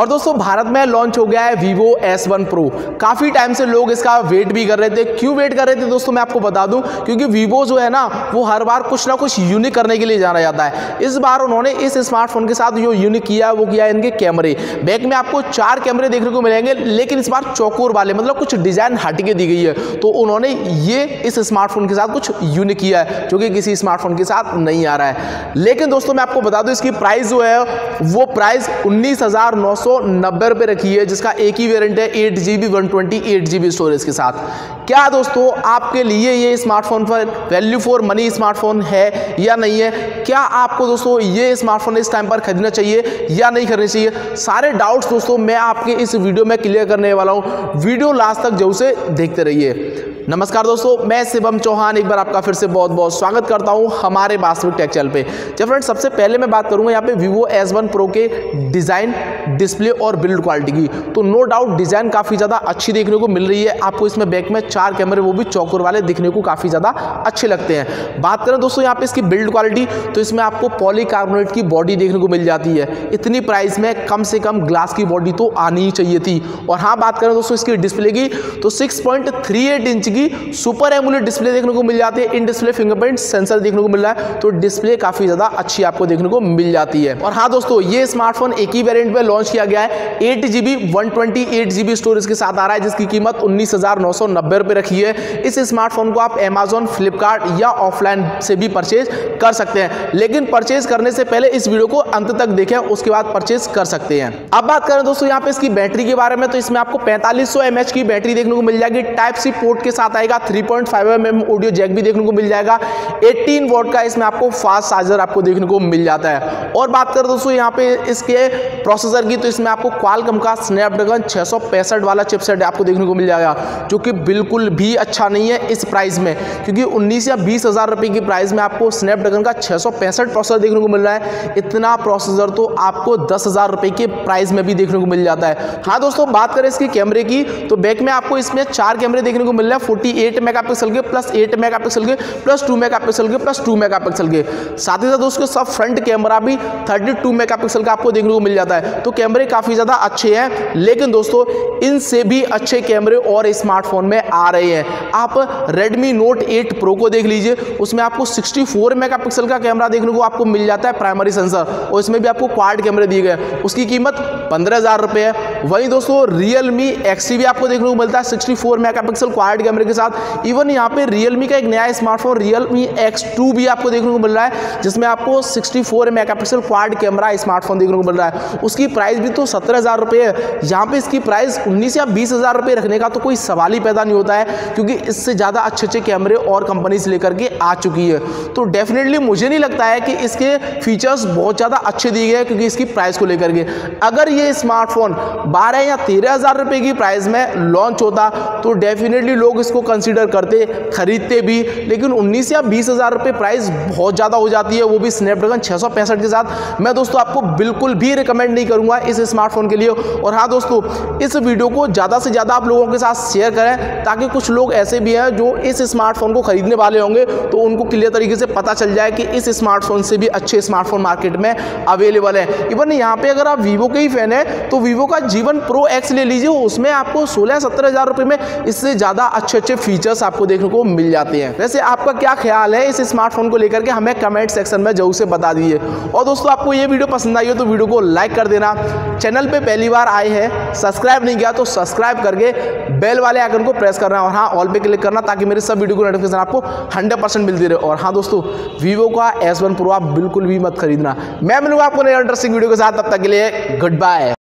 और दोस्तों, भारत में लॉन्च हो गया है वीवो S1 Pro काफ़ी टाइम से लोग इसका वेट भी कर रहे थे। क्यों वेट कर रहे थे दोस्तों, मैं आपको बता दूँ, क्योंकि वीवो जो है ना, वो हर बार कुछ ना कुछ यूनिक करने के लिए जाना जाता है। इस बार उन्होंने इस स्मार्टफ़ोन के साथ जो यूनिक किया, वो किया इनके कैमरे बैक में आपको चार कैमरे देखने को मिलेंगे, लेकिन इस बार चौकोर वाले मतलब कुछ डिज़ाइन हटके दी गई है। तो उन्होंने ये इस स्मार्टफ़ोन के साथ कुछ यूनिक किया है, जो कि किसी स्मार्टफ़ोन के साथ नहीं आ रहा है। लेकिन दोस्तों, मैं आपको बता दूँ, इसकी प्राइस जो है, वो प्राइस उन्नीस हज़ार नौ सौ नब्बे रुपये रखी है, जिसका एक ही वेरिएंट है eight G B one twenty eight G B storage के साथ। क्या दोस्तों, आपके लिए ये स्मार्टफ़ोन पर वैल्यू फॉर मनी स्मार्टफ़ोन है या नहीं है? क्या आपको दोस्तों ये स्मार्टफ़ोन इस टाइम पर खरीदना चाहिए या नहीं खरीदना चाहिए? सारे डाउट्स दोस्तों मैं आपके इस वीडियो में क्लियर करने वाला हूँ। वीडियो लास्ट तक ज़रूर से देखते रहिए। नमस्कार दोस्तों, मैं शिवम चौहान, एक बार आपका फिर से बहुत बहुत स्वागत करता हूँ हमारे वास्तविक टेक चैनल पे। जब फ्रेंड सबसे पहले मैं बात करूँगा यहाँ पे Vivo S1 Pro के डिज़ाइन डिस्प्ले और बिल्ड क्वालिटी की। तो नो डाउट डिज़ाइन काफ़ी ज़्यादा अच्छी देखने को मिल रही है। आपको इसमें बैक में चार कैमरे वो भी चौकुर वाले दिखने को काफ़ी ज़्यादा अच्छे लगते हैं। बात करें दोस्तों यहाँ पे इसकी बिल्ड क्वालिटी तो इसमें आपको पॉलीकार्बोनेट की बॉडी देखने को मिल जाती है। इतनी प्राइस में कम से कम ग्लास की बॉडी तो आनी ही चाहिए थी। और हाँ बात करें दोस्तों इसकी डिस्प्ले की तो सिक्स इंच की सुपर एमुलेट डिस्प्ले देखने को मिल जाती है। इन डिस्प्ले फिंगरप्रिंट सेंसर देखने को मिल रहा है तो डिस्प्ले काफ़ी ज़्यादा अच्छी आपको देखने को मिल जाती है। और हाँ दोस्तों, ये स्मार्टफ़ोन एक ही वेरिएंट में लॉन्च किया गया है। Eight GB one twenty eight GB storage के साथ आ रहा है, जिसकी कीमत उन्नीस हज़ार नौ सौ नब्बे रुपए रखी है। इस स्मार्टफ़ोन को आप अमेजोन फ्लिपकार्ट या ऑफलाइन से भी परचेज कर सकते हैं। लेकिन परचेज करने से पहले इस वीडियो को अंत तक देखें, उसके बाद परचेज कर सकते हैं। अब बात करें दोस्तों, यहाँ पे इसकी बैटरी के बारे में तो इसमें आपको पैंतालीस सौ की बैटरी देखने को मिल जाएगी। टाइप सी पोर्ट के साथ आएगा 3.5 mm ऑडियो जैक भी देखने को मिल जाएगा। 18 वोट का इसमें आपको फास्ट चार्जर आपको देखने को मिल जाता है। और बात करें दोस्तों, यहाँ पे इसके प्रोसेसर की तो इसमें आपको क्वालकम का स्नैपड्रैगन छह वाला चिपसेट आपको देखने को मिल जाएगा, जो कि बिल्कुल भी अच्छा नहीं है इस प्राइस में। क्योंकि उन्नीस या बीस हज़ार की प्राइस में आपको स्नैपड्रैगन का छः प्रोसेसर देखने को मिल रहा है। इतना प्रोसेसर तो आपको दस हज़ार रुपये के प्राइस में भी देखने को मिल जाता है। हाँ दोस्तों, बात करें इसके कैमरे की तो बैक में आपको इसमें चार कैमरे देखने को मिल रहे हैं फोर्टी एट मेगा पिक्सल के प्लस एट मेगा पिक्सल के प्लस टू मेगा पिक्सल के प्लस टू मेगा पिक्सल के। साथ ही साथ उसके सब फ्रंट कैमरा भी थर्टी टू मेगा पिक्सल का आपको देखने को मिल जाता है। तो कैमरे काफ़ी ज़्यादा अच्छे हैं, लेकिन दोस्तों, इनसे भी अच्छे कैमरे और स्मार्टफ़ोन में आ रहे हैं। आप Redmi Note 8 Pro को देख लीजिए, उसमें आपको 64 मेगापिक्सल का कैमरा देखने को आपको मिल जाता है प्राइमरी सेंसर और इसमें भी आपको क्वाड कैमरे दिए गए उसकी कीमत पंद्रह हज़ार रुपये है। वहीं दोस्तों, Realme XT भी आपको देखने को मिलता है 64 मेगापिक्सल क्वाड कैमरे के साथ। इवन यहाँ पे Realme का एक नया स्मार्टफ़ोन Realme X2 भी आपको देखने को मिल रहा है, जिसमें आपको 64 मेगापिक्सल क्वाड कैमरा स्मार्टफ़ोन देखने को मिल रहा है। उसकी प्राइस भी तो सत्रह हज़ार रुपये है। यहाँ पे इसकी प्राइस उन्नीस या बीस हज़ार रुपये रखने का तो कोई सवाल ही पैदा नहीं होता है, क्योंकि इससे ज़्यादा अच्छे अच्छे कैमरे और कंपनी से लेकर के आ चुकी है। तो डेफिनेटली मुझे नहीं लगता है कि इसके फीचर्स बहुत ज़्यादा अच्छे दिए गए क्योंकि इसकी प्राइस को लेकर के। अगर ये स्मार्टफ़ोन बारह या तेरह हज़ार की प्राइस में लॉन्च होता तो डेफिनेटली लोग इसको कंसिडर करते, खरीदते भी। लेकिन उन्नीस या बीस हज़ार प्राइस बहुत ज़्यादा हो जाती है, वो भी स्नैपड्रैगन छः के साथ। मैं दोस्तों आपको बिल्कुल भी रिकमेंड नहीं करूँगा इस स्मार्टफ़ोन के लिए। और हाँ दोस्तों, इस वीडियो को ज़्यादा से ज़्यादा आप लोगों के साथ शेयर करें, ताकि कुछ लोग ऐसे भी हैं, जो इस स्मार्टफ़ोन को खरीदने वाले होंगे तो उनको क्लियर तरीके से पता चल जाए कि इस स्मार्टफ़ोन से भी अच्छे स्मार्टफ़ोन मार्केट में अवेलेबल है। इवन यहाँ पे अगर आप वीवो के ही फ़ैन है तो वीवो का जीवन प्रो एक्स ले लीजिए, उसमें आपको सोलह सत्रह हज़ार रुपये में इससे ज़्यादा अच्छे अच्छे फीचर्स आपको देखने को मिल जाते हैं। वैसे आपका क्या ख्याल है इस स्मार्टफ़ोन को लेकर के, हमें कमेंट सेक्शन में ज़रूर से बता दीजिए। और दोस्तों, आपको ये वीडियो पसंद आई हो तो वीडियो को लाइक कर देना चैनल पे पहली बार आए हैं, सब्सक्राइब नहीं किया तो सब्सक्राइब करके बेल वाले आइकन को प्रेस करना और हाँ ऑल पे क्लिक करना ताकि मेरे सब वीडियो को नोटिफिकेशन आपको 100 परसेंट मिलती रहे। और हाँ दोस्तों वीवो का एस वन प्रो आप बिल्कुल भी मत खरीदना। मैं मिलूँगा आपको नए इंटरेस्टिंग वीडियो के साथ, तब तक के लिए गुड बाय